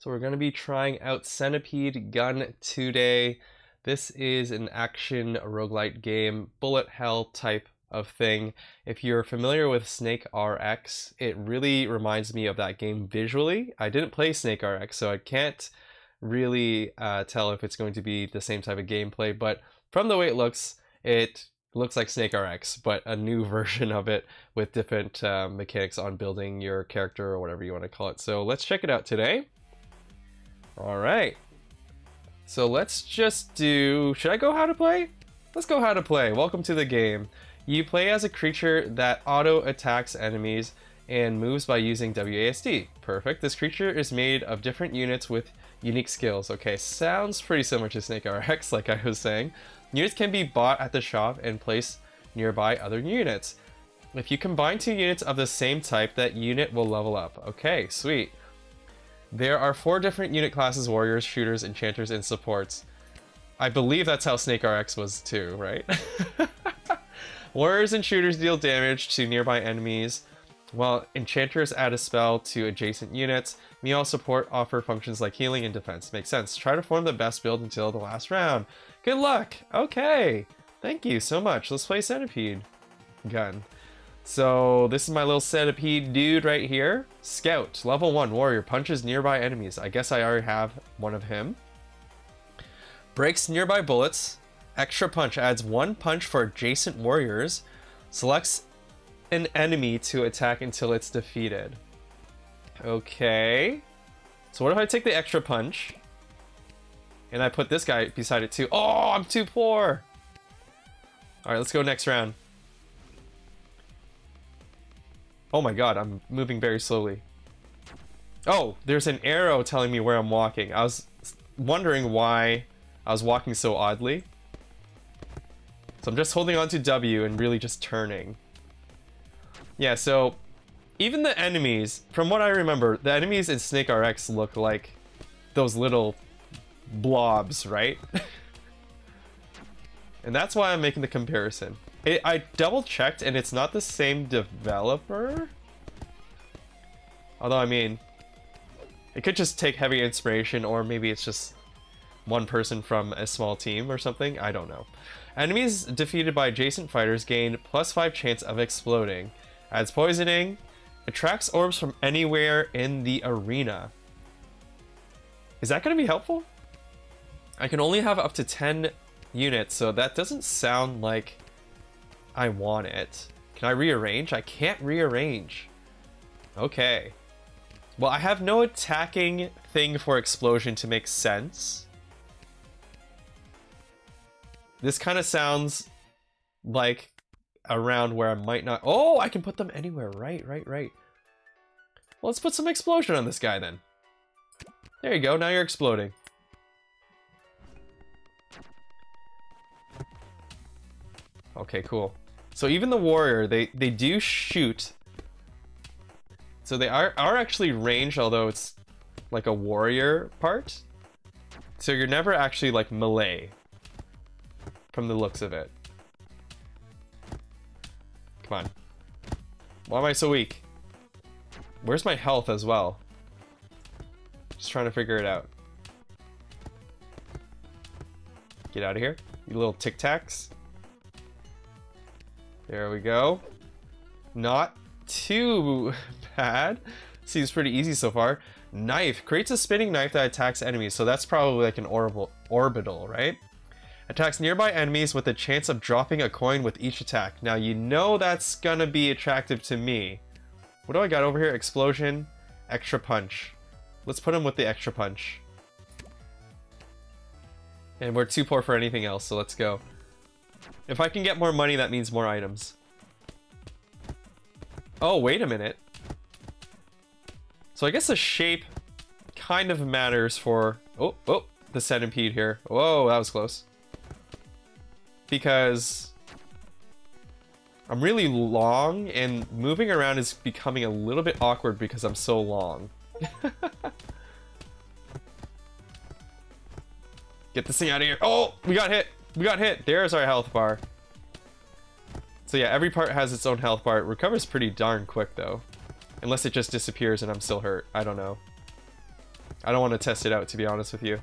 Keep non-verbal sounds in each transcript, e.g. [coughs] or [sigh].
So we're going to be trying out Centipede Gun today. This is an action roguelite game, bullet hell type of thing. If you're familiar with SNKRX, it really reminds me of that game visually. I didn't play SNKRX, so I can't really uh, tell if it's going to be the same type of gameplay, but from the way it looks, it looks like SNKRX, but a new [laughs] version of it with different uh, mechanics on building your character or whatever you want to call it. So let's check it out today. All right. So let's just do, should I go how to play? Let's go how to play. Welcome to the game. You play as a creature that auto attacks enemies and moves by using WASD. Perfect. This creature is made of different units with unique skills. Okay, sounds pretty similar to SNKRX, [laughs] like I was saying. Units can be bought at the shop and placed nearby other units. If you combine two units of the same type, that unit will level up. Okay, sweet. There are four different unit classes, warriors, shooters, enchanters, and supports. I believe that's how SNKRX was too, right? [laughs] warriors and shooters deal damage to nearby enemies, while enchanters add a spell to adjacent units. Meow support offer functions like healing and defense. Makes sense. Try to form the best build until the last round. Good luck! Okay! Thank you so much. Let's play Centipede gun. So this is my little centipede dude right here. Scout, level 1 warrior, punches nearby enemies. I guess I already have one of him. Breaks nearby bullets. Extra punch adds one punch for adjacent warriors. Selects an enemy to attack until it's defeated. Okay. So what if I take the extra punch? And I put this guy beside it too. Oh, I'm too poor! Alright, let's go next round. Oh my god, I'm moving very slowly. Oh, there's an arrow telling me where I'm walking. I was wondering why I was walking so oddly. So I'm just holding on to W and really just turning. Yeah, so even the enemies, from what I remember, the enemies in SNKRX look like those little blobs, right? [laughs] and that's why I'm making the comparison. It, I double checked and it's not the same developer. Although, I mean, it could just take heavy inspiration or maybe it's just one person from a small team or something. I don't know. Enemies defeated by adjacent fighters gain plus 5 chance of exploding. Adds poisoning. Attracts orbs from anywhere in the arena. Is that going to be helpful? I can only have up to 10 units, so that doesn't sound like I want it. Can I rearrange? I can't rearrange. Okay. Well, I have no attacking thing for explosion to make sense. This kind of sounds like around where I might not... Oh, I can put them anywhere. Right, right, right. Well, let's put some explosion on this guy then. There you go. Now you're exploding. Okay, cool. So even the warrior, they, they do shoot. So they are, are actually ranged, although it's like a warrior part. So you're never actually like melee from the looks of it. Come on. Why am I so weak? Where's my health as well? Just trying to figure it out. Get out of here, you little tic tacs. There we go. Not too [laughs] bad. Seems pretty easy so far. Knife. Creates a spinning knife that attacks enemies, so that's probably like an orbital, orbital, right? Attacks nearby enemies with a chance of dropping a coin with each attack. Now you know that's gonna be attractive to me. What do I got over here? Explosion, extra punch. Let's put him with the extra punch. And we're too poor for anything else, so let's go. If I can get more money, that means more items. Oh, wait a minute. So I guess the shape kind of matters for... Oh, oh, the centipede here. Whoa, that was close. Because... I'm really long, and moving around is becoming a little bit awkward because I'm so long. [laughs] Get this thing out of here. Oh, we got hit. We got hit. There's our health bar. So yeah, every part has its own health bar. It recovers pretty darn quick though. Unless it just disappears and I'm still hurt. I don't know. I don't want to test it out, to be honest with you.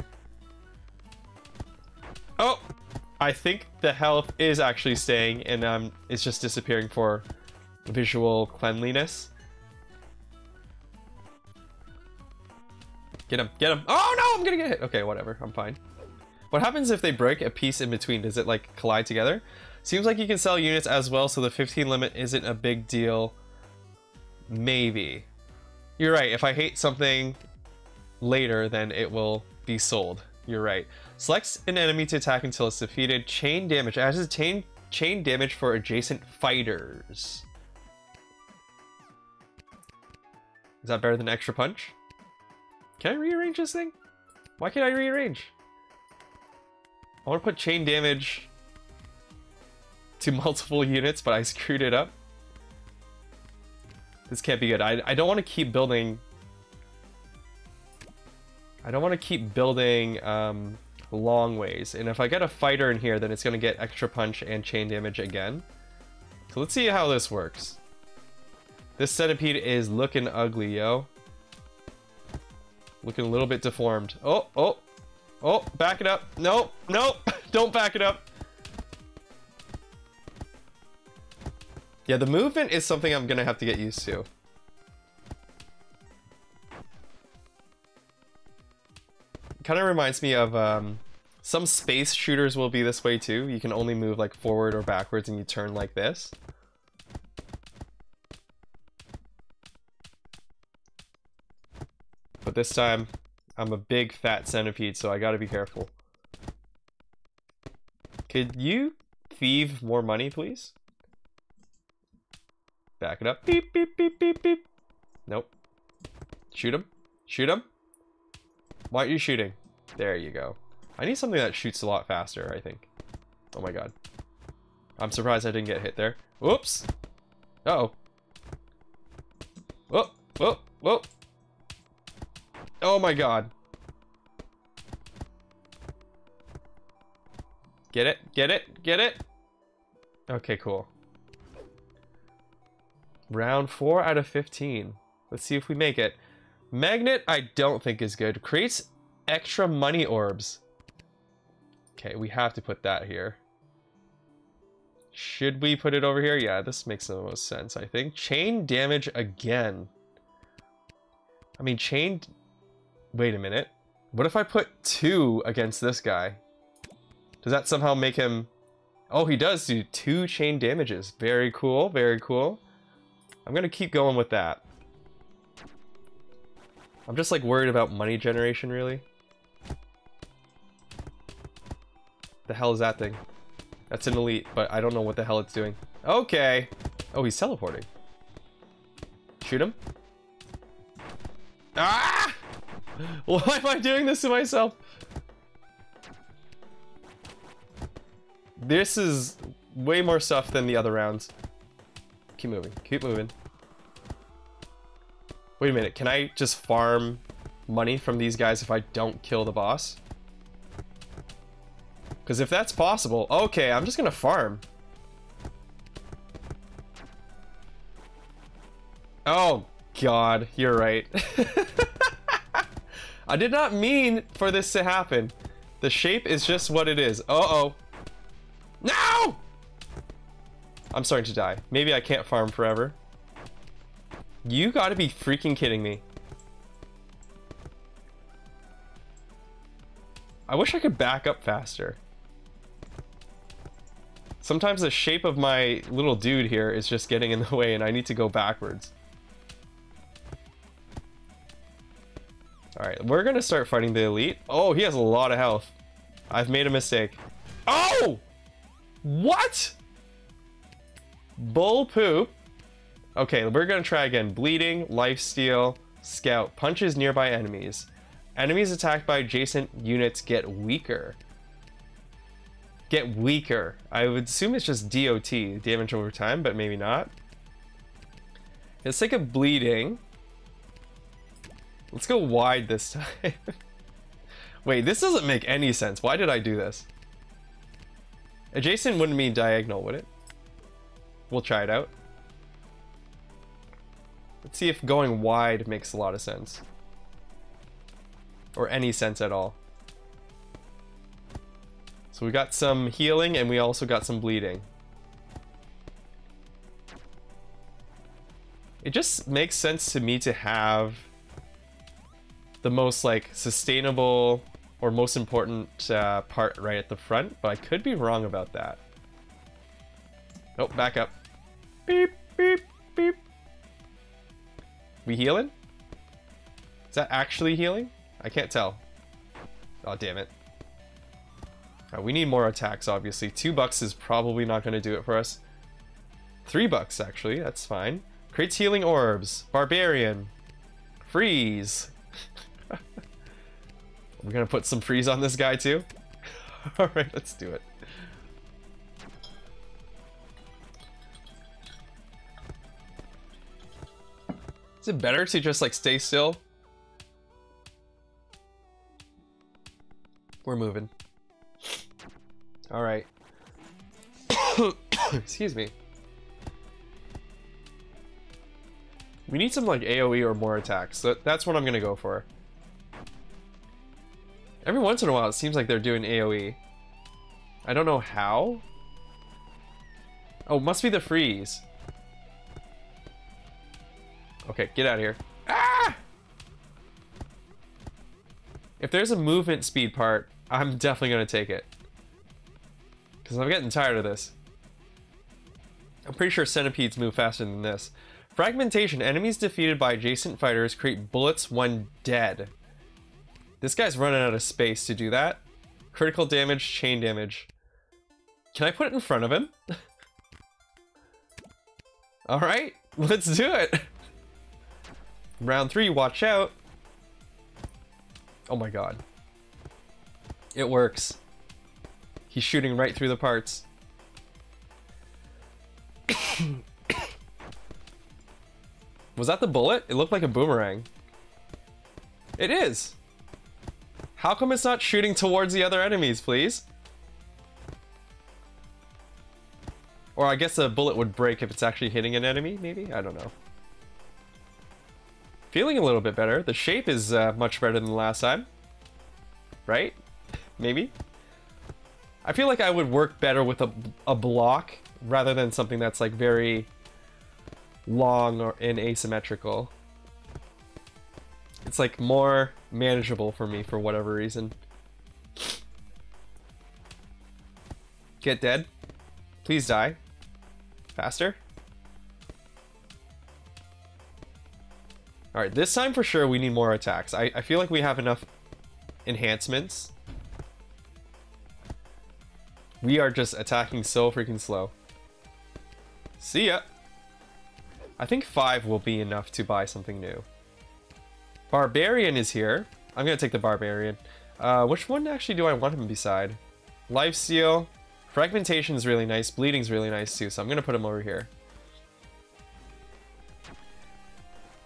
Oh! I think the health is actually staying, and um, it's just disappearing for visual cleanliness. Get him, get him. Oh no, I'm gonna get hit. Okay, whatever, I'm fine. What happens if they break a piece in between? Does it like collide together? Seems like you can sell units as well, so the 15 limit isn't a big deal. Maybe. You're right, if I hate something later, then it will be sold. You're right. Selects an enemy to attack until it's defeated. Chain damage. Adds a chain, chain damage for adjacent fighters. Is that better than extra punch? Can I rearrange this thing? Why can't I rearrange? I want to put chain damage to multiple units, but I screwed it up. This can't be good. I, I don't want to keep building... I don't want to keep building um, long ways. And if I get a fighter in here, then it's going to get extra punch and chain damage again. So let's see how this works. This centipede is looking ugly, yo. Looking a little bit deformed. Oh, oh, oh, back it up. No, no, [laughs] don't back it up. Yeah, the movement is something I'm gonna have to get used to. Kind of reminds me of um, some space shooters will be this way too. You can only move like forward or backwards and you turn like this. But this time, I'm a big fat centipede, so I gotta be careful. Could you thieve more money, please? Back it up. Beep, beep, beep, beep, beep. Nope. Shoot him. Shoot him. Why aren't you shooting? There you go. I need something that shoots a lot faster, I think. Oh my god. I'm surprised I didn't get hit there. Whoops! Uh oh Whoa! Whoa! Whoa! Oh my god. Get it? Get it? Get it? Okay, cool. Round 4 out of 15. Let's see if we make it. Magnet, I don't think is good. Creates extra money orbs. Okay, we have to put that here. Should we put it over here? Yeah, this makes the most sense, I think. Chain damage again. I mean, chain Wait a minute. What if I put two against this guy? Does that somehow make him... Oh, he does do two chain damages. Very cool, very cool. I'm gonna keep going with that. I'm just like worried about money generation, really. The hell is that thing? That's an elite, but I don't know what the hell it's doing. Okay. Oh, he's teleporting. Shoot him. Ah! [laughs] Why am I doing this to myself? This is way more stuff than the other rounds. Keep moving. Keep moving. Wait a minute. Can I just farm money from these guys if I don't kill the boss? Because if that's possible... Okay, I'm just going to farm. Oh, God. You're right. [laughs] I did not mean for this to happen. The shape is just what it is. Uh-oh. No! I'm starting to die. Maybe I can't farm forever. You gotta be freaking kidding me. I wish I could back up faster. Sometimes the shape of my little dude here is just getting in the [laughs] way and I need to go backwards. Alright, we're gonna start fighting the elite. Oh, he has a lot of health. I've made a mistake. Oh! What? Bull poop. Okay, we're gonna try again. Bleeding, lifesteal, scout. Punches nearby enemies. Enemies attacked by adjacent units get weaker. Get weaker. I would assume it's just DOT, damage over time, but maybe not. Let's take a bleeding. Let's go wide this time. [laughs] Wait, this doesn't make any sense. Why did I do this? Adjacent wouldn't mean diagonal, would it? We'll try it out. Let's see if going wide makes a lot of sense. or any sense at all. So we got some healing and we also got some bleeding. It just makes sense to me to have the most like sustainable or most important uh, part right at the front, but I could be wrong about that. Nope, back up. Beep, beep, beep. We healing? Is that actually healing? I can't tell. Oh, damn it. We need more attacks, obviously. Two bucks is probably not going to do it for us. Three bucks, actually. That's fine. Creates healing orbs. Barbarian. Freeze. [laughs] We're to put some freeze on this guy, too? [laughs] Alright, let's do it. Is it better to just, like, stay still? We're moving. Alright. [coughs] Excuse me. We need some like AoE or more attacks. That's what I'm gonna go for. Every once in a while it seems like they're doing AoE. I don't know how. Oh, must be the freeze. Okay, get out of here. Ah! If there's a movement speed part, I'm definitely gonna take it. Because I'm getting tired of this. I'm pretty sure centipedes move faster than this. Fragmentation. Enemies defeated by adjacent fighters create bullets when dead. This guy's running out of space to do that. Critical damage, chain damage. Can I put it in front of him? [laughs] Alright, let's do it. Round three, watch out. Oh my god. It works. He's shooting right through the parts. [coughs] [laughs] Was that the bullet? It looked like a boomerang. It is! How come it's not shooting towards the other enemies, please? Or I guess a bullet would break if it's actually hitting an enemy, maybe? I don't know. Feeling a little bit better. The shape is uh, much better than the last time. Right? [laughs] maybe? I feel like I would work better with a, a block rather than something that's like very long or and asymmetrical. It's like more manageable for me for whatever reason. Get dead. Please die. Faster. Alright, this time for sure we need more attacks. I, I feel like we have enough enhancements we are just attacking so freaking slow. See ya! I think 5 will be enough to buy something new. Barbarian is here. I'm gonna take the Barbarian. Uh, which one actually do I want him beside? Lifesteal. Fragmentation is really nice. Bleeding is really nice too, so I'm gonna put him over here.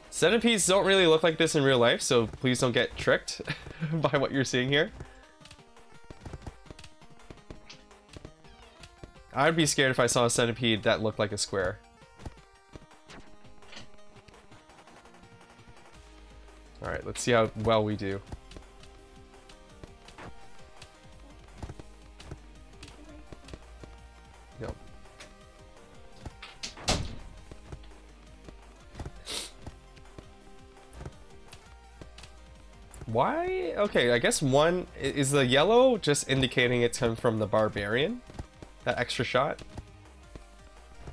Centipedes don't really look like this in real life, so please don't get tricked [laughs] by what you're seeing here. I'd be scared if I saw a centipede that looked like a square. Alright, let's see how well we do. Yep. Why? Okay, I guess one... Is the yellow just indicating it's come from the barbarian? That extra shot?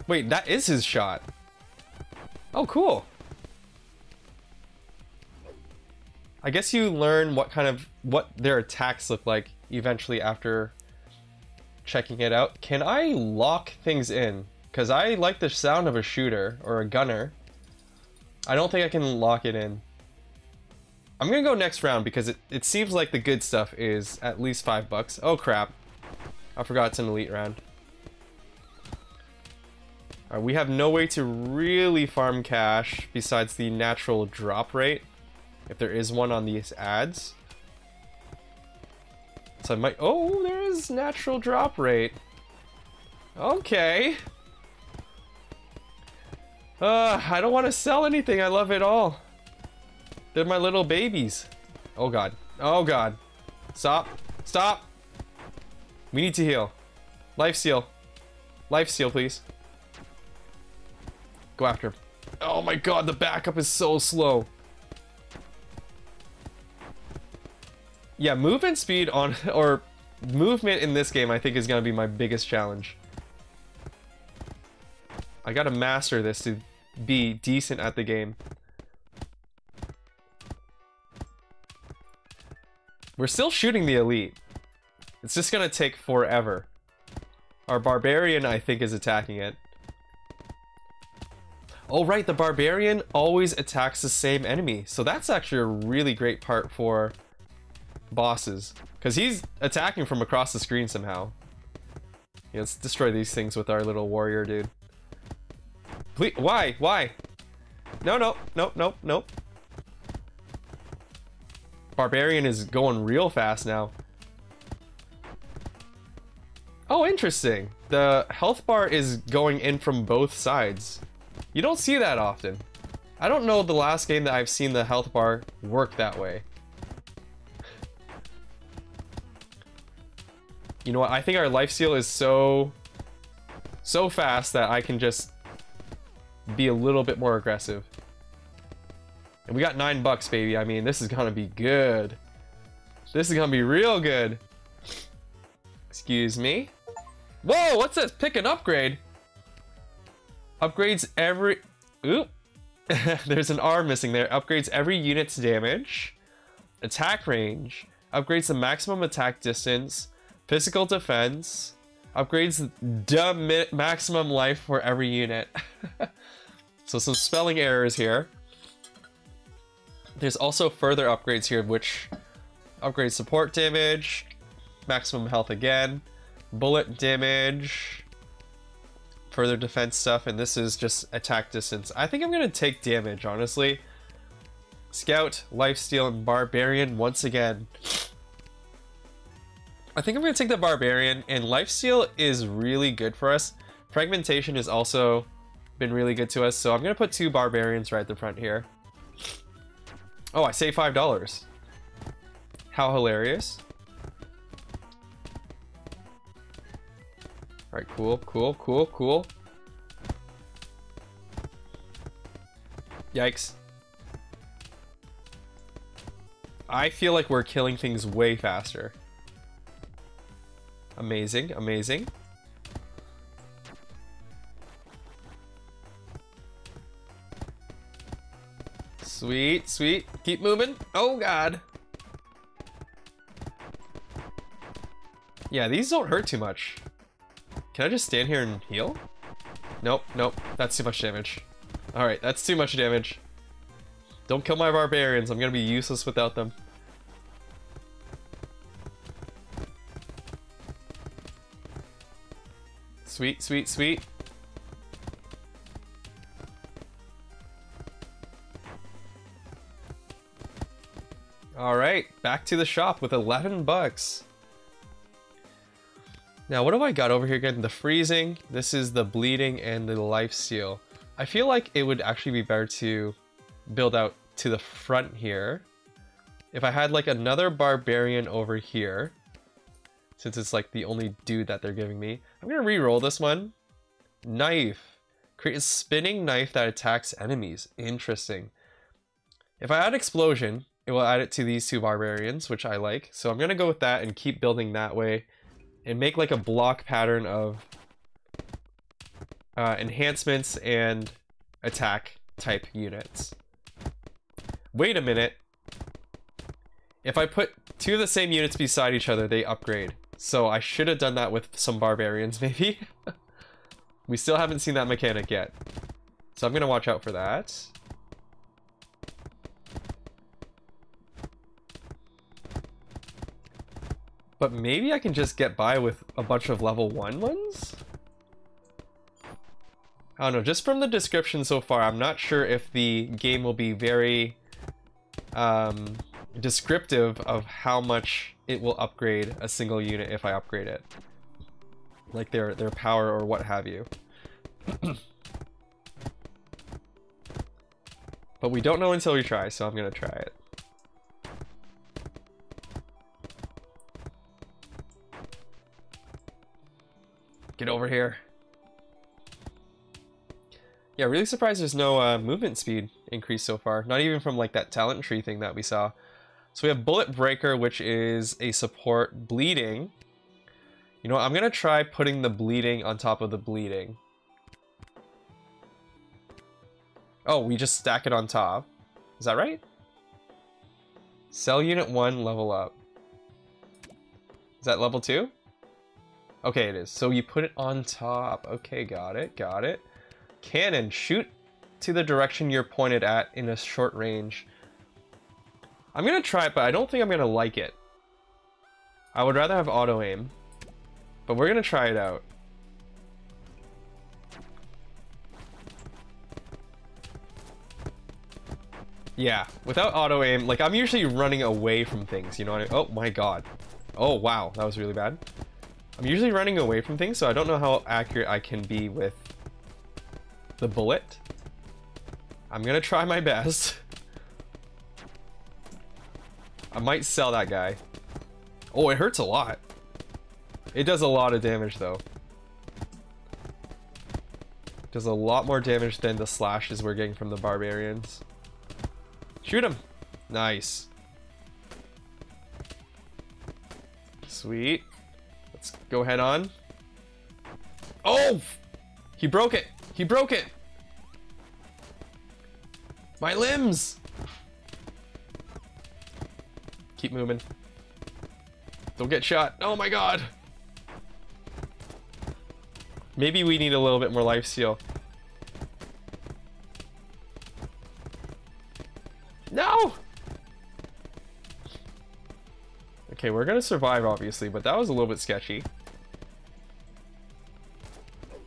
Wait, that is his shot. Oh, cool. I guess you learn what kind of, what their attacks look like eventually after checking it out. Can I lock things in? Because I like the sound of a shooter or a gunner. I don't think I can lock it in. I'm gonna go next round because it, it seems like the good stuff is at least five bucks. Oh crap. I forgot it's an elite round. We have no way to really farm cash besides the natural drop rate, if there is one on these ads. So I might... Oh, there is natural drop rate. Okay. Uh, I don't want to sell anything. I love it all. They're my little babies. Oh god. Oh god. Stop. Stop. We need to heal. Life steal. Life steal, please. Go after him. Oh my god, the backup is so slow. Yeah, movement speed on, [laughs] or movement in this game I think is going to be my biggest challenge. I gotta master this to be decent at the game. We're still shooting the elite. It's just gonna take forever. Our barbarian, I think, is attacking it. Oh, right, the barbarian always attacks the same enemy. So that's actually a really great part for bosses. Because he's attacking from across the screen somehow. Yeah, let's destroy these things with our little warrior dude. Please, why? Why? No, no, no, no, no. Barbarian is going real fast now. Oh, interesting. The health bar is going in from both sides. You don't see that often. I don't know the last game that I've seen the health bar work that way. You know what? I think our life steal is so so fast that I can just be a little bit more aggressive. And we got nine bucks, baby. I mean, this is gonna be good. This is gonna be real good. Excuse me. Whoa, what's this? Pick an upgrade. Upgrades every... Oop. [laughs] There's an R missing there. Upgrades every unit's damage. Attack range. Upgrades the maximum attack distance. Physical defense. Upgrades the maximum life for every unit. [laughs] so some spelling errors here. There's also further upgrades here, which upgrade support damage, maximum health again, bullet damage, further defense stuff, and this is just attack distance. I think I'm gonna take damage, honestly. Scout, Lifesteal, and Barbarian once again. I think I'm gonna take the Barbarian, and Lifesteal is really good for us. Fragmentation has also been really good to us, so I'm gonna put two Barbarians right at the front here. Oh, I saved $5. How hilarious. Alright, cool, cool, cool, cool. Yikes. I feel like we're killing things way faster. Amazing, amazing. Sweet, sweet. Keep moving. Oh, God. Yeah, these don't hurt too much. Can I just stand here and heal? Nope, nope. That's too much damage. Alright, that's too much damage. Don't kill my barbarians. I'm gonna be useless without them. Sweet, sweet, sweet. Alright, back to the shop with 11 bucks. Now, what do I got over here again? The freezing, this is the bleeding, and the life steal. I feel like it would actually be better to build out to the front here. If I had like another barbarian over here, since it's like the only dude that they're giving me, I'm gonna re-roll this one. Knife. Create a spinning knife that attacks enemies. Interesting. If I add explosion, it will add it to these two barbarians, which I like. So I'm to go with that and keep building that way and make like a block pattern of uh, enhancements and attack type units. Wait a minute. If I put two of the same units beside each other, they upgrade. So I should have done that with some barbarians, [laughs] maybe. we still haven't seen that mechanic yet. So I'm going to watch out for that. But maybe I can just get by with a bunch of level 1 ones? I don't know, just from the description so far, I'm not sure if the game will be very um, descriptive of how much it will upgrade a single unit if I upgrade it. Like their, their power or what have you. [clears throat] but we don't know until we try, so I'm going to try it. Get over here. Yeah, really surprised there's no uh, movement speed increase so far. Not even from like that talent tree thing that we saw. So we have Bullet Breaker, which is a support bleeding. You know I'm gonna try putting the bleeding on top of the bleeding. Oh, we just stack it on top. Is that right? Sell unit 1, level up. Is that level 2? Okay, it is. So you put it on top. Okay, got it, got it. Cannon, shoot to the direction you're pointed at in a short range. I'm gonna try it, but I don't think I'm gonna like it. I would rather have auto aim. But we're gonna try it out. Yeah, without auto aim, like I'm usually running away from things, you know what I Oh my god. Oh wow, that was really bad. I'm usually running away from things, so I don't know how accurate I can be with the bullet. I'm gonna try my best. [laughs] I might sell that guy. Oh, it hurts a lot. It does a lot of damage, though. Does a lot more damage than the slashes we're getting from the barbarians. Shoot him! Nice. Sweet. Let's go head on. Oh! He broke it! He broke it! My limbs! Keep moving. Don't get shot. Oh my god! Maybe we need a little bit more life steal. No! Okay, we're gonna survive, obviously, but that was a little bit sketchy.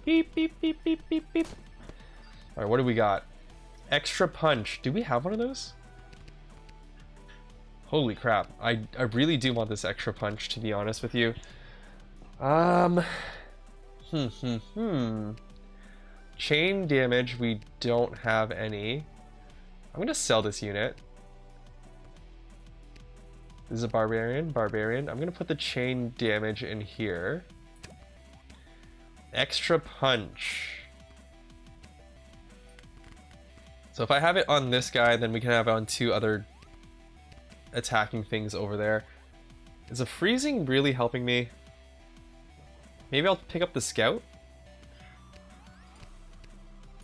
Beep, beep, beep, beep, beep, beep. Alright, what do we got? Extra punch. Do we have one of those? Holy crap. I, I really do want this extra punch, to be honest with you. Um... Hmm, hmm, hmm. Chain damage, we don't have any. I'm gonna sell this unit. This is a barbarian, barbarian. I'm gonna put the chain damage in here. Extra punch. So if I have it on this guy, then we can have it on two other attacking things over there. Is the freezing really helping me? Maybe I'll pick up the scout?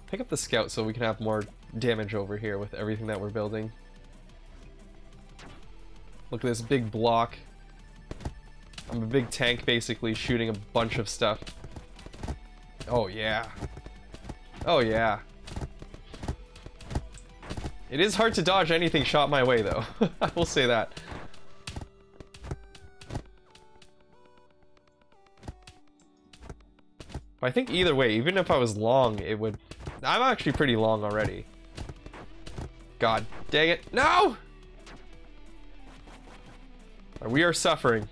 Pick up the scout so we can have more damage over here with everything that we're building. Look at this big block. I'm a big tank basically shooting a bunch of stuff. Oh yeah. Oh yeah. It is hard to dodge anything shot my way though. [laughs] I will say that. I think either way, even if I was long, it would... I'm actually pretty long already. God dang it. No! We are suffering.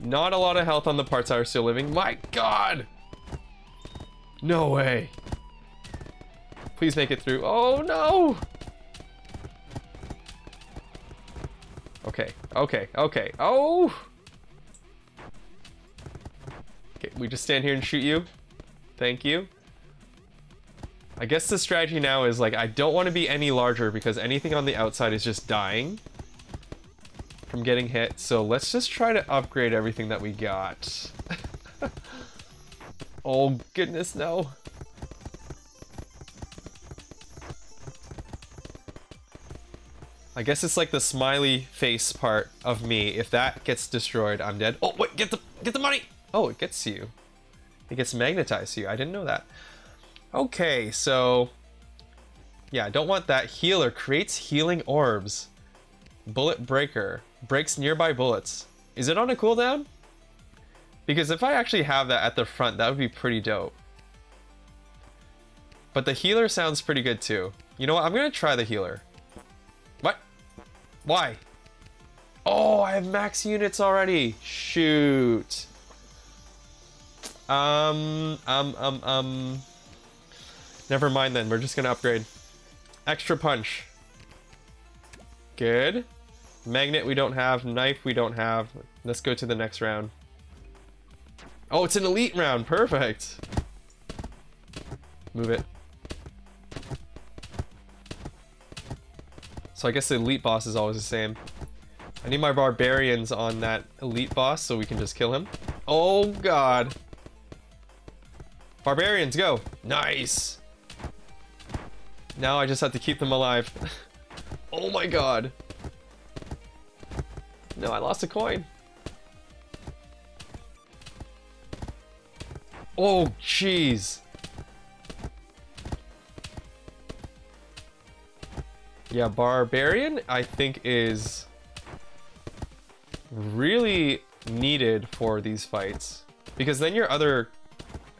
Not a lot of health on the parts that are still living. My god! No way. Please make it through. Oh no! Okay, okay, okay. Oh! Okay, we just stand here and shoot you. Thank you. I guess the strategy now is like, I don't want to be any larger because anything on the outside is just dying from getting hit. So let's just try to upgrade everything that we got. [laughs] oh goodness, no. I guess it's like the smiley face part of me. If that gets destroyed, I'm dead. Oh, wait, get the get the money! Oh, it gets you. It gets magnetized to you. I didn't know that. Okay, so... Yeah, I don't want that. Healer creates healing orbs. Bullet breaker. Breaks nearby bullets. Is it on a cooldown? Because if I actually have that at the front, that would be pretty dope. But the healer sounds pretty good too. You know what? I'm going to try the healer. Why? Oh, I have max units already. Shoot. Um, um, um, um. Never mind then. We're just gonna upgrade. Extra punch. Good. Magnet we don't have. Knife we don't have. Let's go to the next round. Oh, it's an elite round. Perfect. Move it. So I guess the elite boss is always the same. I need my barbarians on that elite boss so we can just kill him. Oh god. Barbarians, go. Nice. Now I just have to keep them alive. [laughs] oh my god. No, I lost a coin. Oh, jeez. Yeah, Barbarian, I think, is really needed for these fights. Because then your other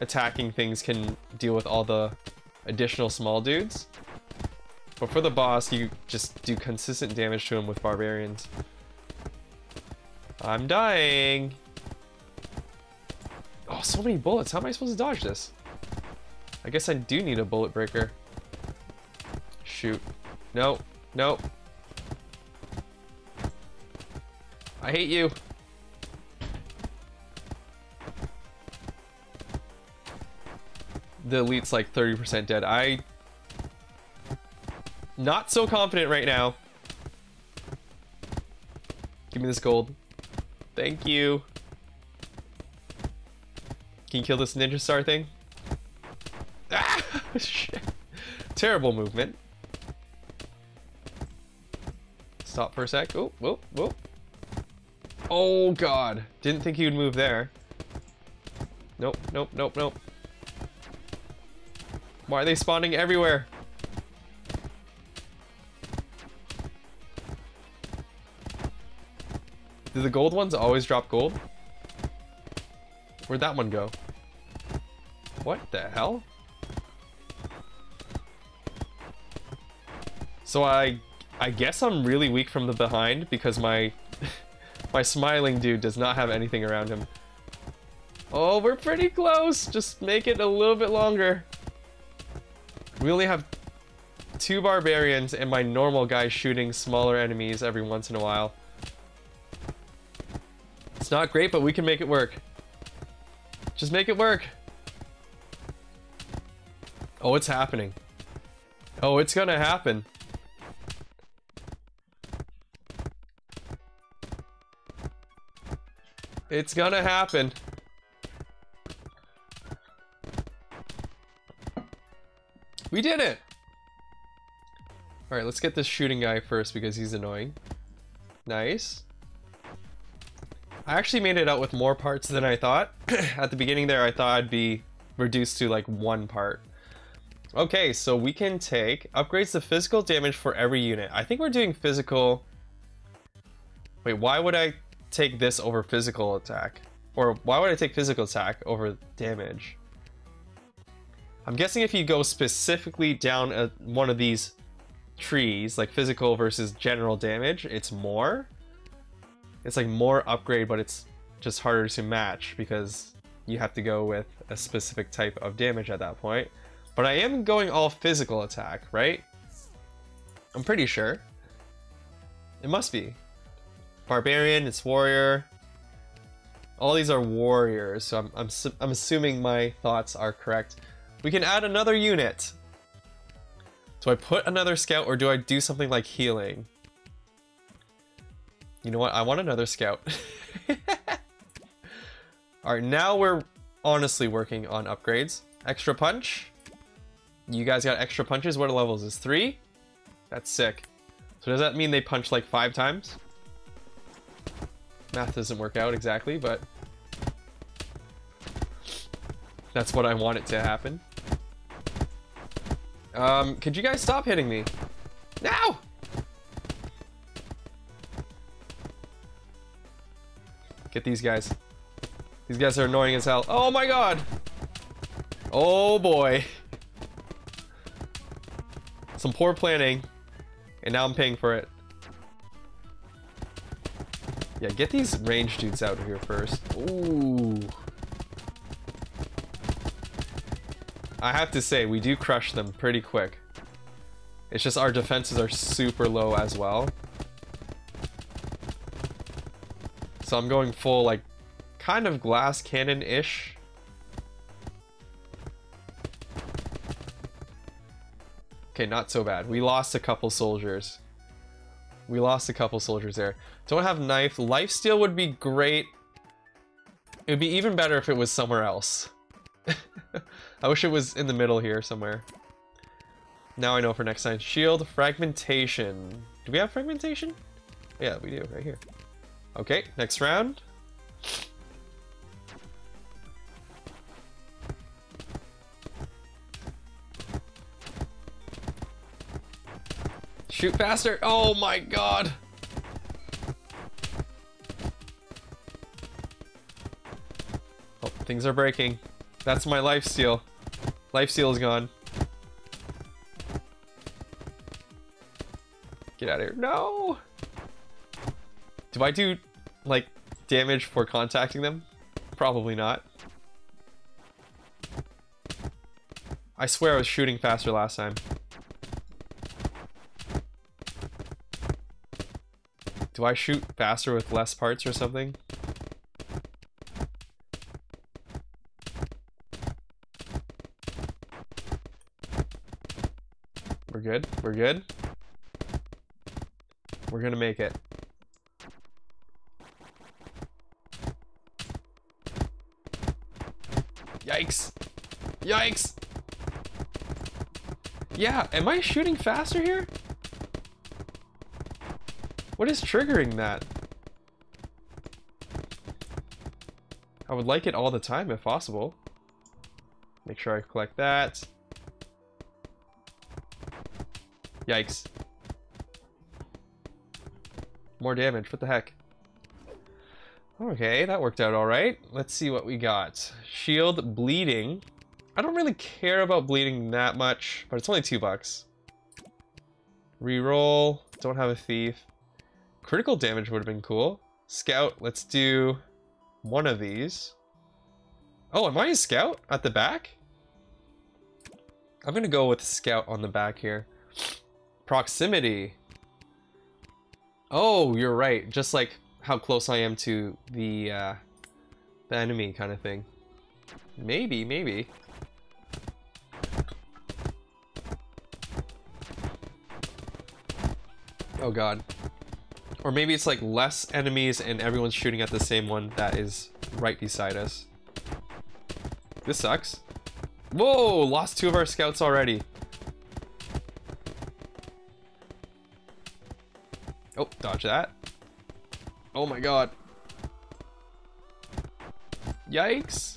attacking things can deal with all the additional small dudes. But for the boss, you just do consistent damage to him with barbarians. I'm dying. Oh, so many bullets. How am I supposed to dodge this? I guess I do need a bullet breaker. Shoot. No. No. I hate you. The elite's like 30% dead. I... Not so confident right now. Give me this gold. Thank you. Can you kill this ninja star thing? [laughs] Ah! [laughs] Shit. Terrible movement. Stop for a sec. Oh, whoa, whoa. Oh god. Didn't think he would move there. Nope, nope, nope, nope. Why are they spawning everywhere? Do the gold ones always drop gold? Where'd that one go? What the hell? So I I guess I'm really weak from the behind because my [laughs] my smiling dude does not have anything around him. Oh, we're pretty close. Just make it a little bit longer. We only have two barbarians and my normal guy shooting smaller enemies every once in a while. It's not great, but we can make it work. Just make it work. Oh, it's happening. Oh, it's gonna happen. It's gonna happen. We did it! Alright, let's get this shooting guy first because he's annoying. Nice. I actually made it out with more parts than I thought. [clears throat] At the beginning there, I thought I'd be reduced to like one part. Okay, so we can take upgrades the physical damage for every unit. I think we're doing physical... Wait, why would I take this over physical attack? Or why would I take physical attack over damage? I'm guessing if you go specifically down a, one of these trees, like physical versus general damage, it's more. It's like more upgrade, but it's just harder to match because you have to go with a specific type of damage at that point. But I am going all physical attack, right? I'm pretty sure. It must be. Barbarian, it's warrior. All these are warriors, so I'm, I'm, I'm assuming my thoughts are correct. We can add another unit. Do I put another scout or do I do something like healing? You know what? I want another scout. [laughs] Alright, now we're honestly working on upgrades. Extra punch. You guys got extra punches. What levels is three? That's sick. So does that mean they punch like five times? Math doesn't work out exactly, but that's what I want it to happen. Um, could you guys stop hitting me? Now! Get these guys. These guys are annoying as hell. Oh my god! Oh boy. Some poor planning. And now I'm paying for it. Yeah, get these range dudes out of here first. Ooh. I have to say, we do crush them pretty quick. It's just our defenses are super low as well. So I'm going full, like, kind of glass cannon-ish. Okay, not so bad. We lost a couple soldiers. We lost a couple soldiers there. Don't have knife. Life steal would be great. It would be even better if it was somewhere else. [laughs] I wish it was in the middle here somewhere. Now I know for next time. Shield, fragmentation. Do we have fragmentation? Yeah, we do, right here. Okay, next round. Shoot faster! Oh my god! Oh, things are breaking. That's my life steal. Life steal is gone. Get out of here. No! Do I do, like, damage for contacting them? Probably not. I swear I was shooting faster last time. Do I shoot faster with less parts or something? We're good? We're good? We're gonna make it. Yikes! Yikes! Yeah, am I shooting faster here? What is triggering that? I would like it all the time if possible. Make sure I collect that. Yikes. More damage, what the heck? Okay, that worked out alright. Let's see what we got. Shield, bleeding. I don't really care about bleeding that much, but it's only two bucks. Reroll, don't have a thief. Critical damage would have been cool. Scout, let's do one of these. Oh, am I a scout at the back? I'm gonna go with scout on the back here. Proximity. Oh, you're right. Just like how close I am to the, uh, the enemy kind of thing. Maybe, maybe. Oh god. Or maybe it's like less enemies and everyone's shooting at the same one that is right beside us. This sucks. Whoa! Lost two of our scouts already. Oh, dodge that. Oh my god. Yikes.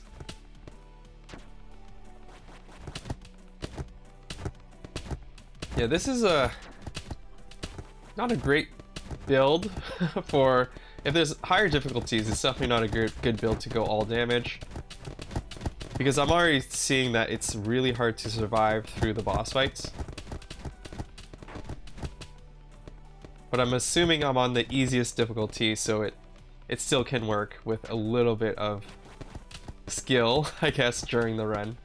Yeah, this is a not a great build [laughs] for if there's higher difficulties, it's definitely not a good good build to go all damage. Because I'm already seeing that it's really hard to survive through the boss fights. But I'm assuming I'm on the easiest difficulty, so it it still can work with a little bit of skill, [laughs] I guess, during the run.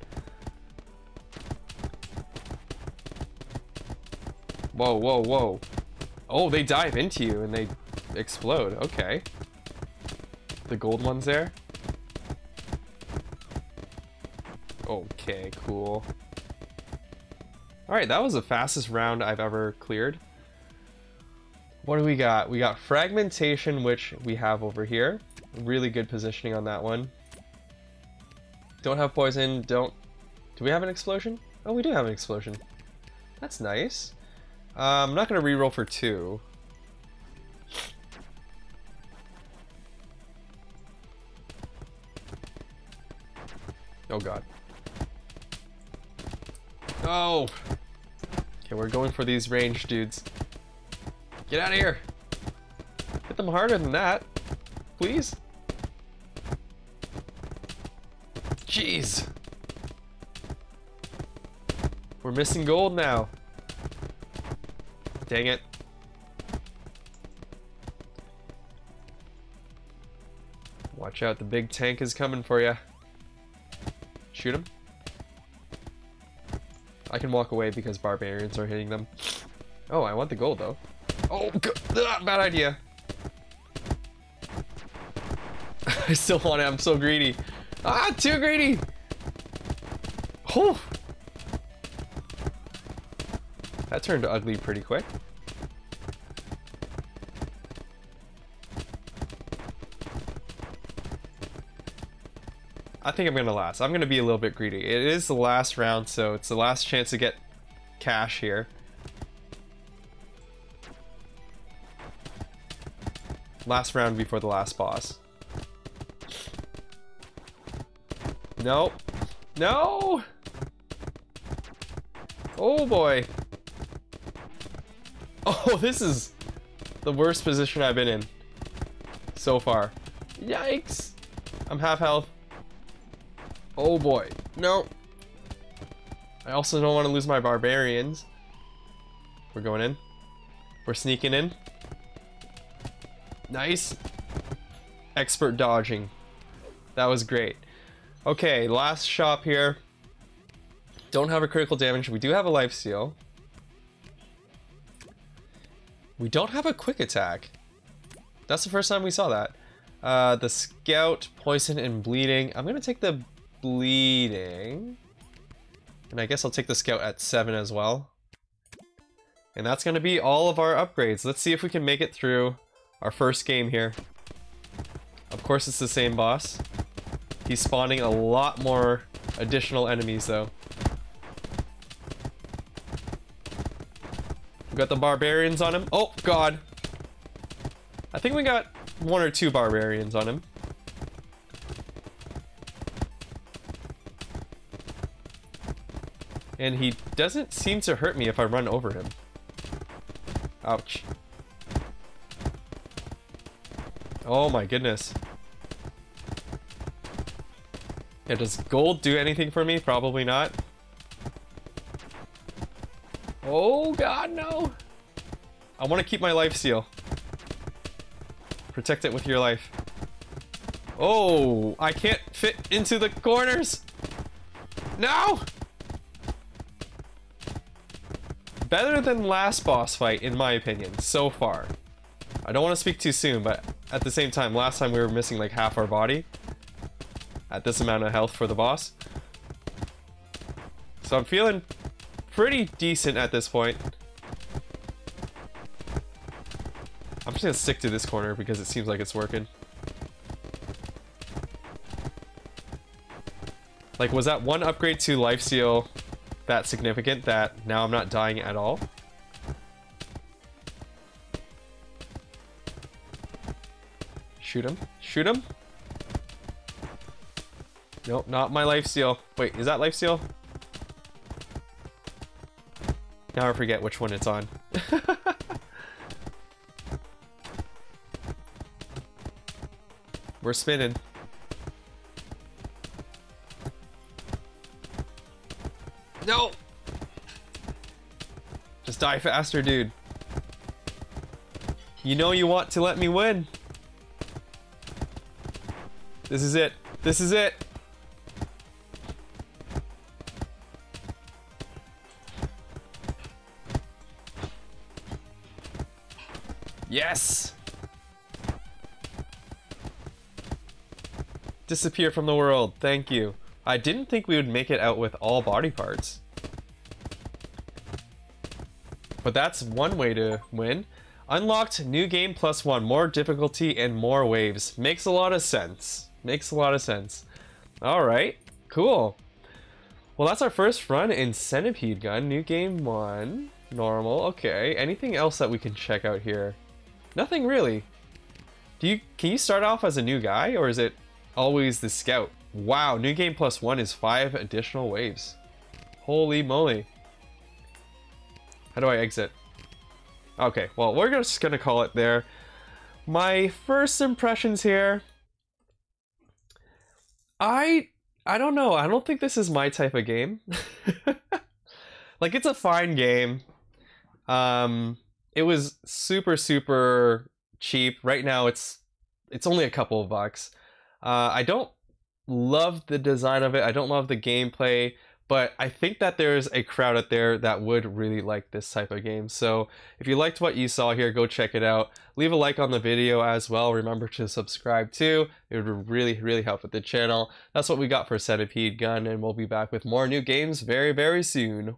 Whoa, whoa, whoa. Oh, they dive into you and they explode. Okay. The gold ones there? Okay, cool. Alright, that was the fastest round I've ever cleared. What do we got? We got fragmentation, which we have over here. Really good positioning on that one. Don't have poison, don't... Do we have an explosion? Oh, we do have an explosion. That's nice. Uh, I'm not going to reroll for two. Oh god. Oh! Okay, we're going for these range dudes. Get out of here! Hit them harder than that. Please? Jeez! We're missing gold now. Dang it. Watch out, the big tank is coming for you. Shoot him. I can walk away because barbarians are hitting them. Oh, I want the gold though. Oh, ah, bad idea. [laughs] I still want it. I'm so greedy. Ah, too greedy. Whew. That turned ugly pretty quick. I think I'm gonna last. I'm gonna be a little bit greedy. It is the last round, so it's the last chance to get cash here. Last round before the last boss. No. No! Oh boy. Oh, this is the worst position I've been in so far. Yikes! I'm half health. Oh boy. No. I also don't want to lose my barbarians. We're going in. We're sneaking in. Nice. Expert dodging. That was great. Okay, last shop here. Don't have a critical damage. We do have a life steal. We don't have a quick attack. That's the first time we saw that. Uh, the scout, poison, and bleeding. I'm gonna take the bleeding. And I guess I'll take the scout at 7 as well. And that's going to be all of our upgrades. Let's see if we can make it through our first game here. Of course it's the same boss. He's spawning a lot more additional enemies though. We got the barbarians on him. Oh god. I think we got one or two barbarians on him. And he doesn't seem to hurt me if I run over him. Ouch. Oh my goodness. Yeah, does gold do anything for me? Probably not. Oh god, no! I want to keep my life steal. Protect it with your life. Oh, I can't fit into the corners! No! better than last boss fight, in my opinion, so far. I don't want to speak too soon, but at the same time, last time we were missing like half our body. At this amount of health for the boss. So I'm feeling pretty decent at this point. I'm just gonna stick to this corner because it seems like it's working. Like, was that one upgrade to Life Steal that significant that now I'm not dying at all. Shoot him. Shoot him. Nope, not my life steal. Wait, is that life steal? Now I forget which one it's on. We're spinning. No! Just die faster, dude. You know you want to let me win. This is it. This is it. Disappear from the world. Thank you. I didn't think we would make it out with all body parts. But that's one way to win. Unlocked new game plus one, more difficulty and more waves. Makes a lot of sense. Makes a lot of sense. Alright, cool. Well, that's our first run in Centipede Gun. New game one. Normal, okay. Anything else that we can check out here? Nothing really. Do you Can you start off as a new guy, or is it always the scout? Wow, new game plus one is five additional waves. Holy moly. How do I exit? Okay, well, we're just gonna call it there. My first impressions here. I I don't know. I don't think this is my type of game. [laughs] like it's a fine game. Um it was super super cheap. Right now it's it's only a couple of bucks. Uh I don't love the design of it. I don't love the gameplay, but I think that there's a crowd out there that would really like this type of game. So if you liked what you saw here, go check it out. Leave a like on the video as well. Remember to subscribe too. It would really, really help with the channel. That's what we got for Centipede Gun, and we'll be back with more new games very, very soon.